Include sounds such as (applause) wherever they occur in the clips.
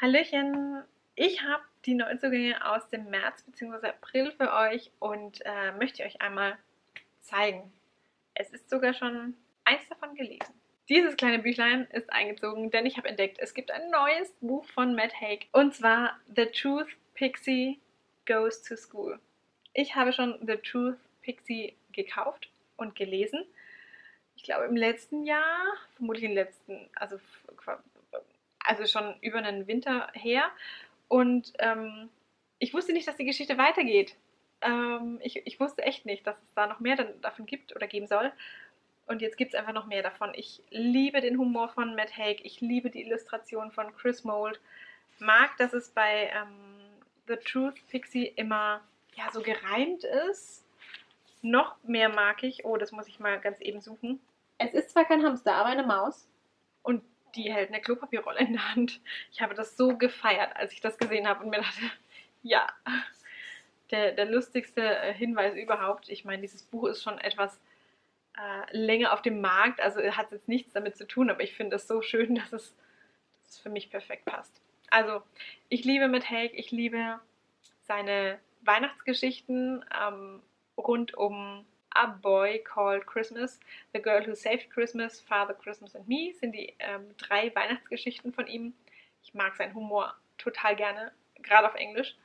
Hallöchen! Ich habe die Neuzugänge aus dem März bzw. April für euch und äh, möchte euch einmal zeigen. Es ist sogar schon eins davon gelesen. Dieses kleine Büchlein ist eingezogen, denn ich habe entdeckt, es gibt ein neues Buch von Matt Haig und zwar The Truth Pixie Goes to School. Ich habe schon The Truth Pixie gekauft und gelesen. Ich glaube im letzten Jahr, vermutlich im letzten, also also schon über einen Winter her. Und ähm, ich wusste nicht, dass die Geschichte weitergeht. Ähm, ich, ich wusste echt nicht, dass es da noch mehr davon gibt oder geben soll. Und jetzt gibt es einfach noch mehr davon. Ich liebe den Humor von Matt Haig. Ich liebe die Illustration von Chris Mould. Mag, dass es bei ähm, The Truth Pixie immer ja, so gereimt ist. Noch mehr mag ich. Oh, das muss ich mal ganz eben suchen. Es ist zwar kein Hamster, aber eine Maus. Und die hält eine Klopapierrolle in der Hand. Ich habe das so gefeiert, als ich das gesehen habe und mir dachte, (laughs) ja, der, der lustigste äh, Hinweis überhaupt. Ich meine, dieses Buch ist schon etwas äh, länger auf dem Markt, also hat jetzt nichts damit zu tun, aber ich finde es so schön, (laughs) dass es, dass es für mich perfekt passt. Also, ich liebe Matt Haig, ich liebe seine Weihnachtsgeschichten ähm, rund um A Boy Called Christmas, The Girl Who Saved Christmas, Father Christmas and Me sind die ähm, drei Weihnachtsgeschichten von ihm. Ich mag seinen Humor total gerne, gerade auf Englisch.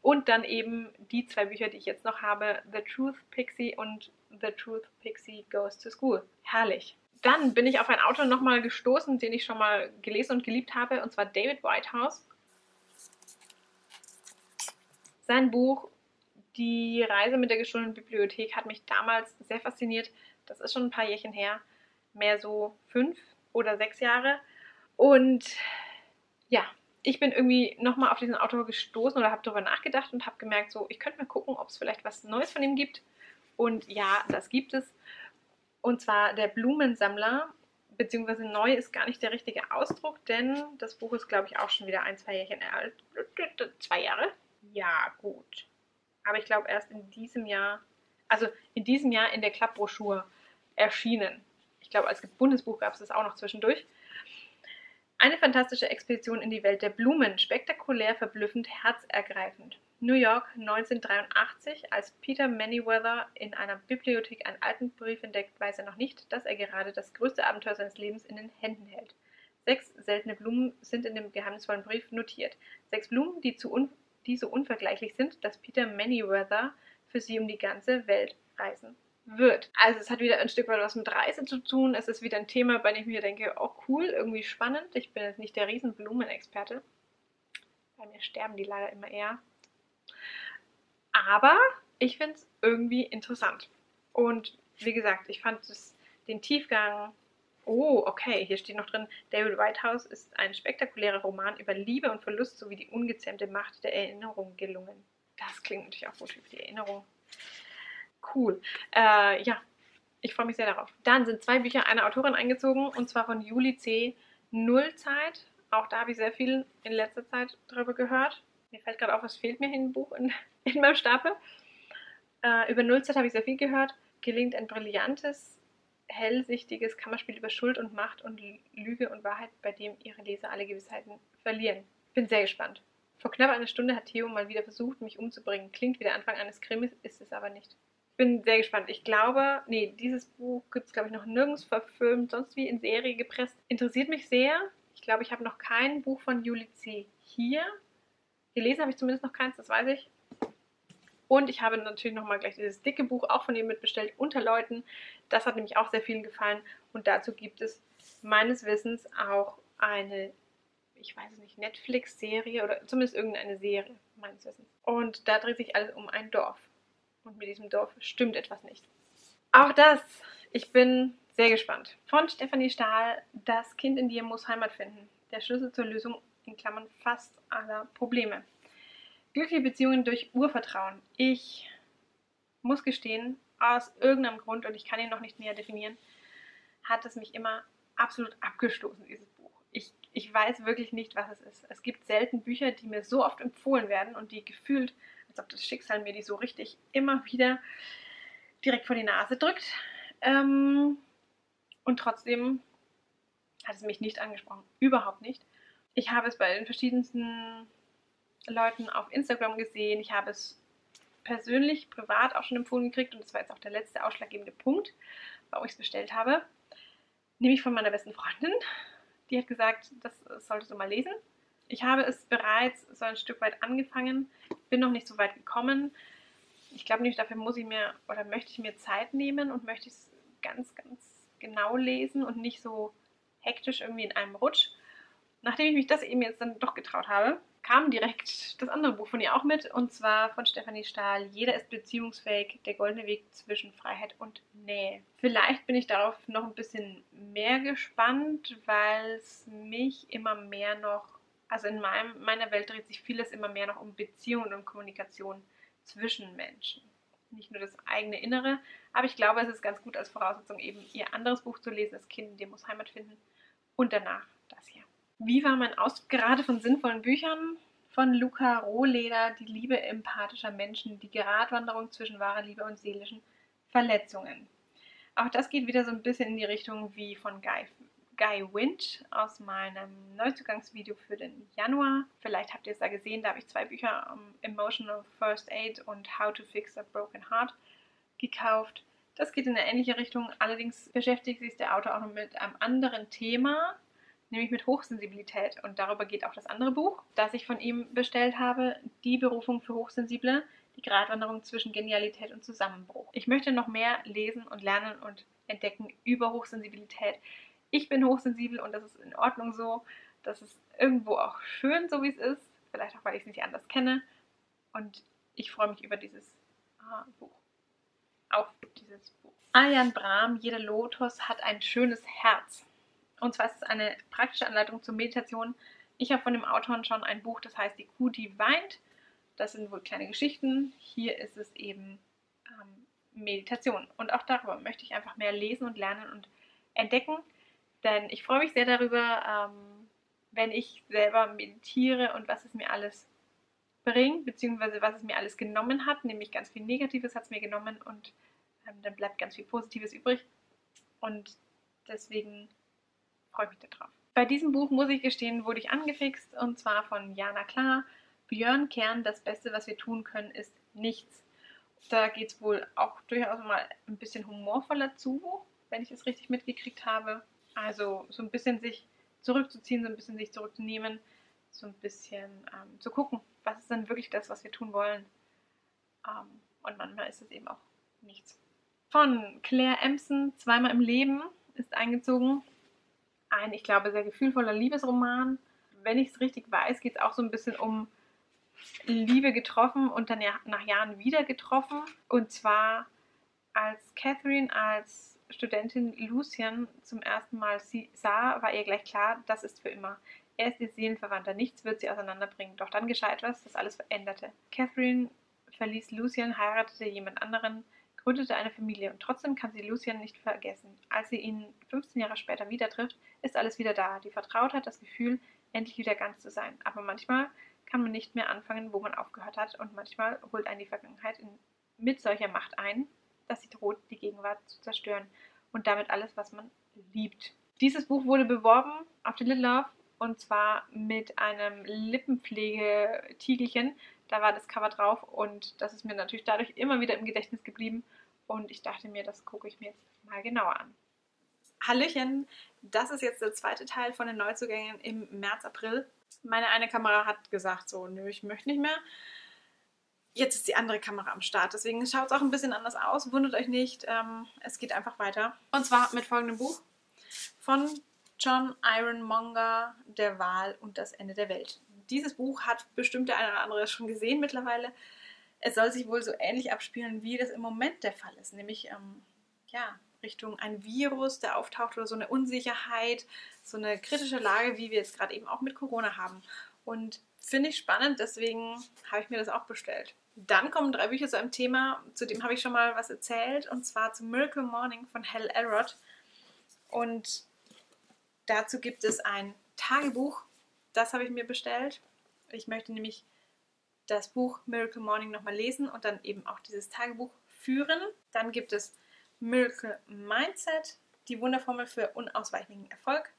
Und dann eben die zwei Bücher, die ich jetzt noch habe, The Truth Pixie und The Truth Pixie Goes to School. Herrlich. Dann bin ich auf ein Autor nochmal gestoßen, den ich schon mal gelesen und geliebt habe, und zwar David Whitehouse. Sein Buch die Reise mit der geschulten Bibliothek hat mich damals sehr fasziniert. Das ist schon ein paar Jährchen her, mehr so fünf oder sechs Jahre. Und ja, ich bin irgendwie nochmal auf diesen Autor gestoßen oder habe darüber nachgedacht und habe gemerkt, so, ich könnte mal gucken, ob es vielleicht was Neues von ihm gibt. Und ja, das gibt es. Und zwar der Blumensammler, beziehungsweise neu ist gar nicht der richtige Ausdruck, denn das Buch ist, glaube ich, auch schon wieder ein, zwei Jährchen alt. Zwei Jahre? Ja, gut aber ich glaube erst in diesem Jahr, also in diesem Jahr in der Klappbroschur erschienen. Ich glaube, als Bundesbuch gab es das auch noch zwischendurch. Eine fantastische Expedition in die Welt der Blumen, spektakulär, verblüffend, herzergreifend. New York 1983, als Peter Manyweather in einer Bibliothek einen alten Brief entdeckt, weiß er noch nicht, dass er gerade das größte Abenteuer seines Lebens in den Händen hält. Sechs seltene Blumen sind in dem geheimnisvollen Brief notiert. Sechs Blumen, die zu un die so unvergleichlich sind, dass Peter Manyweather für sie um die ganze Welt reisen wird. Also es hat wieder ein Stück weit was mit Reise zu tun. Es ist wieder ein Thema, bei dem ich mir denke, oh cool, irgendwie spannend. Ich bin jetzt nicht der Riesenblumenexperte. Bei mir sterben die leider immer eher. Aber ich finde es irgendwie interessant. Und wie gesagt, ich fand es, den Tiefgang Oh, okay, hier steht noch drin, David Whitehouse ist ein spektakulärer Roman über Liebe und Verlust sowie die ungezähmte Macht der Erinnerung gelungen. Das klingt natürlich auch gut für die Erinnerung. Cool. Äh, ja, ich freue mich sehr darauf. Dann sind zwei Bücher einer Autorin eingezogen und zwar von Juli C. Nullzeit. Auch da habe ich sehr viel in letzter Zeit darüber gehört. Mir fällt gerade auf, was fehlt mir in dem Buch in, in meinem Stapel. Äh, über Nullzeit habe ich sehr viel gehört. Gelingt ein brillantes hellsichtiges Kammerspiel über Schuld und Macht und Lüge und Wahrheit, bei dem ihre Leser alle Gewissheiten verlieren. Bin sehr gespannt. Vor knapp einer Stunde hat Theo mal wieder versucht, mich umzubringen. Klingt wie der Anfang eines Krimis, ist es aber nicht. Bin sehr gespannt. Ich glaube, nee, dieses Buch gibt es, glaube ich, noch nirgends verfilmt, sonst wie in Serie gepresst. Interessiert mich sehr. Ich glaube, ich habe noch kein Buch von Juli C. hier. Gelesen habe ich zumindest noch keins, das weiß ich. Und ich habe natürlich nochmal gleich dieses dicke Buch auch von ihm mitbestellt, Unter Leuten. Das hat nämlich auch sehr vielen gefallen. Und dazu gibt es meines Wissens auch eine, ich weiß es nicht, Netflix-Serie oder zumindest irgendeine Serie, meines Wissens. Und da dreht sich alles um ein Dorf. Und mit diesem Dorf stimmt etwas nicht. Auch das, ich bin sehr gespannt. Von Stefanie Stahl, Das Kind in dir muss Heimat finden. Der Schlüssel zur Lösung in Klammern fast aller Probleme. Glückliche Beziehungen durch Urvertrauen. Ich muss gestehen, aus irgendeinem Grund, und ich kann ihn noch nicht näher definieren, hat es mich immer absolut abgestoßen, dieses Buch. Ich, ich weiß wirklich nicht, was es ist. Es gibt selten Bücher, die mir so oft empfohlen werden und die gefühlt, als ob das Schicksal mir die so richtig immer wieder direkt vor die Nase drückt. Ähm, und trotzdem hat es mich nicht angesprochen. Überhaupt nicht. Ich habe es bei den verschiedensten Leuten auf Instagram gesehen. Ich habe es persönlich, privat auch schon empfohlen gekriegt und das war jetzt auch der letzte ausschlaggebende Punkt, warum ich es bestellt habe. Nämlich von meiner besten Freundin. Die hat gesagt, das solltest du mal lesen. Ich habe es bereits so ein Stück weit angefangen, bin noch nicht so weit gekommen. Ich glaube nämlich, dafür muss ich mir oder möchte ich mir Zeit nehmen und möchte es ganz, ganz genau lesen und nicht so hektisch irgendwie in einem Rutsch. Nachdem ich mich das eben jetzt dann doch getraut habe, kam direkt das andere Buch von ihr auch mit und zwar von Stefanie Stahl. Jeder ist beziehungsfähig, der goldene Weg zwischen Freiheit und Nähe. Vielleicht bin ich darauf noch ein bisschen mehr gespannt, weil es mich immer mehr noch, also in meinem, meiner Welt dreht sich vieles immer mehr noch um Beziehungen und Kommunikation zwischen Menschen. Nicht nur das eigene Innere, aber ich glaube, es ist ganz gut als Voraussetzung, eben ihr anderes Buch zu lesen, das Kind, dem muss Heimat finden und danach das hier. Wie war mein Ausdruck gerade von sinnvollen Büchern? Von Luca Rohleder, Die Liebe empathischer Menschen, die Geradwanderung zwischen wahrer Liebe und seelischen Verletzungen. Auch das geht wieder so ein bisschen in die Richtung wie von Guy, Guy Winch aus meinem Neuzugangsvideo für den Januar. Vielleicht habt ihr es da gesehen, da habe ich zwei Bücher, um, Emotional First Aid und How to Fix a Broken Heart, gekauft. Das geht in eine ähnliche Richtung, allerdings beschäftigt sich der Autor auch noch mit einem anderen Thema, nämlich mit Hochsensibilität. Und darüber geht auch das andere Buch, das ich von ihm bestellt habe, Die Berufung für Hochsensible, die Gratwanderung zwischen Genialität und Zusammenbruch. Ich möchte noch mehr lesen und lernen und entdecken über Hochsensibilität. Ich bin hochsensibel und das ist in Ordnung so. Das ist irgendwo auch schön, so wie es ist. Vielleicht auch, weil ich es nicht anders kenne. Und ich freue mich über dieses ah, Buch. Auf dieses Buch. Ayan Brahm, jeder Lotus hat ein schönes Herz. Und zwar ist es eine praktische Anleitung zur Meditation. Ich habe von dem Autor schon ein Buch, das heißt Die Kuh, die weint. Das sind wohl kleine Geschichten. Hier ist es eben ähm, Meditation. Und auch darüber möchte ich einfach mehr lesen und lernen und entdecken. Denn ich freue mich sehr darüber, ähm, wenn ich selber meditiere und was es mir alles bringt, beziehungsweise was es mir alles genommen hat. Nämlich ganz viel Negatives hat es mir genommen und ähm, dann bleibt ganz viel Positives übrig. Und deswegen freue mich darauf. Bei diesem Buch, muss ich gestehen, wurde ich angefixt und zwar von Jana Klar. Björn Kern, das Beste, was wir tun können, ist nichts. Da geht es wohl auch durchaus mal ein bisschen humorvoller zu, wenn ich es richtig mitgekriegt habe. Also so ein bisschen sich zurückzuziehen, so ein bisschen sich zurückzunehmen, so ein bisschen ähm, zu gucken, was ist denn wirklich das, was wir tun wollen. Ähm, und manchmal ist es eben auch nichts. Von Claire Empson, Zweimal im Leben, ist eingezogen ein, ich glaube, sehr gefühlvoller Liebesroman. Wenn ich es richtig weiß, geht es auch so ein bisschen um Liebe getroffen und dann ja nach Jahren wieder getroffen. Und zwar als Catherine als Studentin Lucien zum ersten Mal sie sah, war ihr gleich klar, das ist für immer. Er ist ihr Seelenverwandter, nichts wird sie auseinanderbringen. Doch dann geschah etwas, das alles veränderte. Catherine verließ Lucien, heiratete jemand anderen, gründete eine Familie und trotzdem kann sie Lucien nicht vergessen. Als sie ihn 15 Jahre später wieder trifft, ist alles wieder da. Die Vertrautheit, das Gefühl, endlich wieder ganz zu sein. Aber manchmal kann man nicht mehr anfangen, wo man aufgehört hat und manchmal holt einen die Vergangenheit in, mit solcher Macht ein, dass sie droht, die Gegenwart zu zerstören und damit alles, was man liebt. Dieses Buch wurde beworben auf The Little Love und zwar mit einem Lippenpflegetiegelchen. Da war das Cover drauf und das ist mir natürlich dadurch immer wieder im Gedächtnis geblieben und ich dachte mir, das gucke ich mir jetzt mal genauer an. Hallöchen, das ist jetzt der zweite Teil von den Neuzugängen im März, April. Meine eine Kamera hat gesagt, so, nö, ich möchte nicht mehr. Jetzt ist die andere Kamera am Start, deswegen schaut es auch ein bisschen anders aus. Wundert euch nicht, ähm, es geht einfach weiter. Und zwar mit folgendem Buch von John Ironmonger, Der Wahl und das Ende der Welt. Dieses Buch hat bestimmt der eine oder andere schon gesehen mittlerweile. Es soll sich wohl so ähnlich abspielen, wie das im Moment der Fall ist, nämlich ähm, ja, Richtung ein Virus, der auftaucht oder so eine Unsicherheit, so eine kritische Lage, wie wir jetzt gerade eben auch mit Corona haben. Und finde ich spannend, deswegen habe ich mir das auch bestellt. Dann kommen drei Bücher zu einem Thema, zu dem habe ich schon mal was erzählt, und zwar zu Miracle Morning von Hal Elrod. Und dazu gibt es ein Tagebuch, das habe ich mir bestellt. Ich möchte nämlich das Buch Miracle Morning nochmal lesen und dann eben auch dieses Tagebuch führen. Dann gibt es Miracle Mindset, die Wunderformel für unausweichlichen Erfolg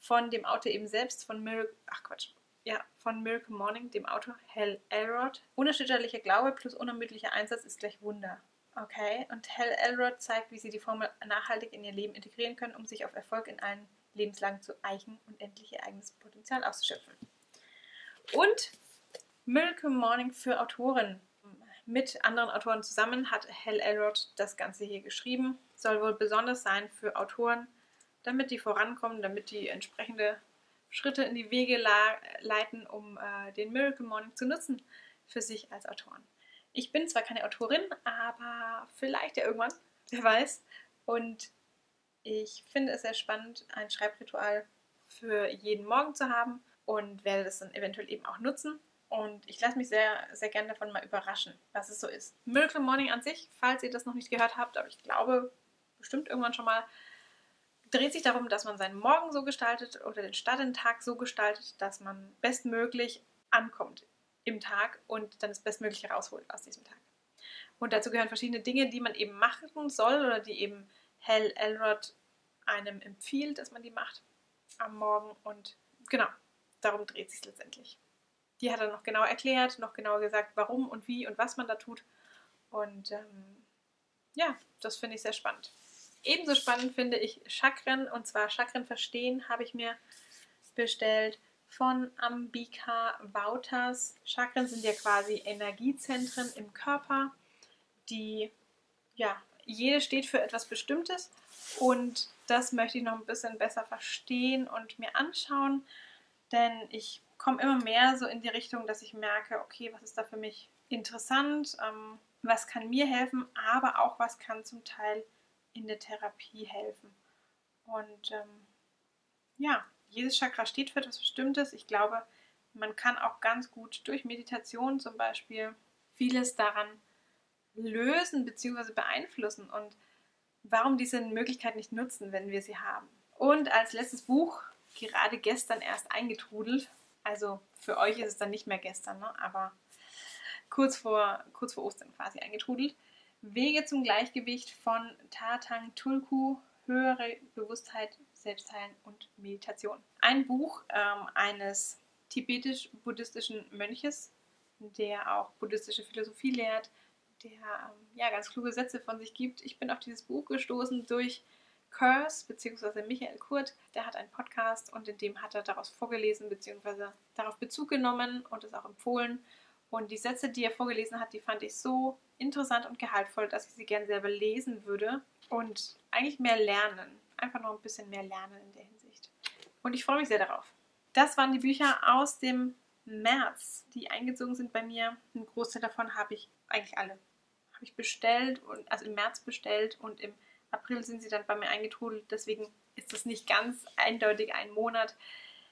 von dem Autor eben selbst, von Miracle, ach Quatsch, ja, von Miracle Morning, dem Autor Hal Elrod. Unerschütterlicher Glaube plus unermüdlicher Einsatz ist gleich Wunder. Okay, und Hal Elrod zeigt, wie sie die Formel nachhaltig in ihr Leben integrieren können, um sich auf Erfolg in allen Lebenslagen zu eichen und endlich ihr eigenes Potenzial auszuschöpfen. Und Miracle Morning für Autoren. Mit anderen Autoren zusammen hat Hal Elrod das Ganze hier geschrieben. Soll wohl besonders sein für Autoren, damit die vorankommen, damit die entsprechende Schritte in die Wege leiten, um äh, den Miracle Morning zu nutzen für sich als Autoren. Ich bin zwar keine Autorin, aber vielleicht ja irgendwann, (laughs) wer weiß. Und ich finde es sehr spannend, ein Schreibritual für jeden Morgen zu haben und werde das dann eventuell eben auch nutzen. Und ich lasse mich sehr, sehr gerne davon mal überraschen, was es so ist. Miracle Morning an sich, falls ihr das noch nicht gehört habt, aber ich glaube bestimmt irgendwann schon mal, dreht sich darum, dass man seinen Morgen so gestaltet oder den Start in den Tag so gestaltet, dass man bestmöglich ankommt im Tag und dann das Bestmögliche rausholt aus diesem Tag. Und dazu gehören verschiedene Dinge, die man eben machen soll oder die eben Hal Elrod einem empfiehlt, dass man die macht am Morgen. Und genau, darum dreht sich letztendlich. Die hat er noch genau erklärt, noch genauer gesagt, warum und wie und was man da tut. Und ähm, ja, das finde ich sehr spannend. Ebenso spannend finde ich Chakren und zwar Chakren verstehen habe ich mir bestellt von Ambika Wouters. Chakren sind ja quasi Energiezentren im Körper, die ja, jede steht für etwas Bestimmtes und das möchte ich noch ein bisschen besser verstehen und mir anschauen, denn ich komme immer mehr so in die Richtung, dass ich merke, okay, was ist da für mich interessant, ähm, was kann mir helfen, aber auch was kann zum Teil in der Therapie helfen. Und ähm, ja, jedes Chakra steht für etwas Bestimmtes. Ich glaube, man kann auch ganz gut durch Meditation zum Beispiel vieles daran lösen bzw. beeinflussen und warum diese Möglichkeit nicht nutzen, wenn wir sie haben. Und als letztes Buch, gerade gestern erst eingetrudelt, also für euch ist es dann nicht mehr gestern, ne? aber kurz vor, kurz vor Ostern quasi eingetrudelt, Wege zum Gleichgewicht von Tatang Tulku, höhere Bewusstheit, Selbstheilen und Meditation. Ein Buch ähm, eines tibetisch-buddhistischen Mönches, der auch buddhistische Philosophie lehrt, der ähm, ja ganz kluge Sätze von sich gibt. Ich bin auf dieses Buch gestoßen durch Curse bzw. Michael Kurt. Der hat einen Podcast und in dem hat er daraus vorgelesen bzw. darauf Bezug genommen und es auch empfohlen. Und die Sätze, die er vorgelesen hat, die fand ich so interessant und gehaltvoll, dass ich sie gerne selber lesen würde und eigentlich mehr lernen. Einfach noch ein bisschen mehr lernen in der Hinsicht. Und ich freue mich sehr darauf. Das waren die Bücher aus dem März, die eingezogen sind bei mir. Ein Großteil davon habe ich, eigentlich alle, habe ich bestellt, und, also im März bestellt und im April sind sie dann bei mir eingetrudelt. Deswegen ist das nicht ganz eindeutig ein Monat.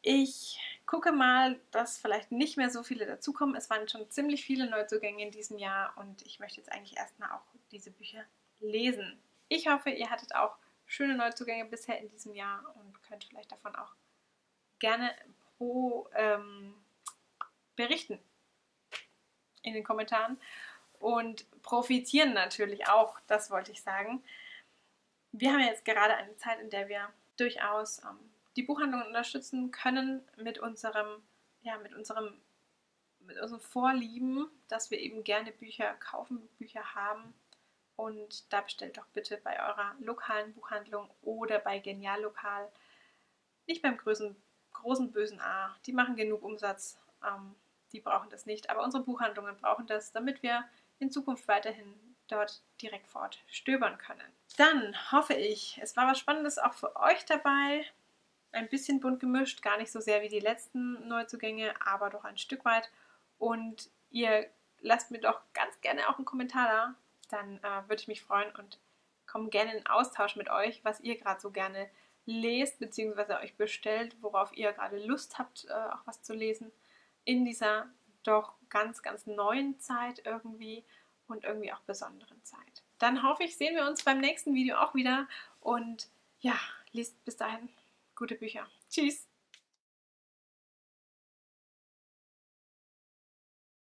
Ich gucke mal, dass vielleicht nicht mehr so viele dazukommen. Es waren schon ziemlich viele Neuzugänge in diesem Jahr und ich möchte jetzt eigentlich erstmal auch diese Bücher lesen. Ich hoffe, ihr hattet auch schöne Neuzugänge bisher in diesem Jahr und könnt vielleicht davon auch gerne pro ähm, berichten in den Kommentaren und profitieren natürlich auch, das wollte ich sagen. Wir haben jetzt gerade eine Zeit, in der wir durchaus ähm, die Buchhandlungen unterstützen können mit unserem, ja, mit unserem, mit unserem Vorlieben, dass wir eben gerne Bücher kaufen, Bücher haben. Und da bestellt doch bitte bei eurer lokalen Buchhandlung oder bei Genial Lokal. Nicht beim großen, großen bösen A. Die machen genug Umsatz. Ähm, die brauchen das nicht. Aber unsere Buchhandlungen brauchen das, damit wir in Zukunft weiterhin dort direkt fort stöbern können. Dann hoffe ich, es war was Spannendes auch für euch dabei ein bisschen bunt gemischt, gar nicht so sehr wie die letzten Neuzugänge, aber doch ein Stück weit. Und ihr lasst mir doch ganz gerne auch einen Kommentar da, dann äh, würde ich mich freuen und komme gerne in Austausch mit euch, was ihr gerade so gerne lest bzw. euch bestellt, worauf ihr gerade Lust habt, äh, auch was zu lesen in dieser doch ganz, ganz neuen Zeit irgendwie und irgendwie auch besonderen Zeit. Dann hoffe ich, sehen wir uns beim nächsten Video auch wieder und ja, lest bis dahin gute Bücher. Tschüss!